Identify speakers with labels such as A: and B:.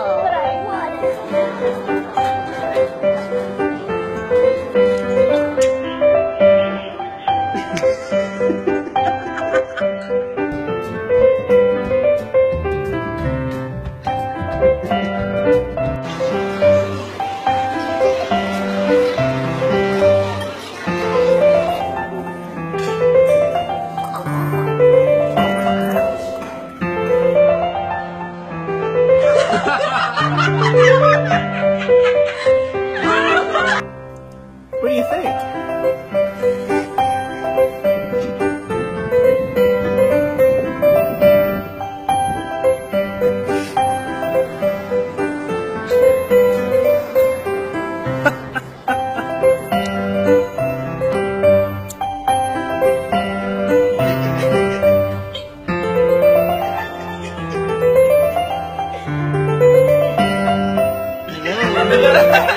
A: But
B: What do you think? Ha ha ha!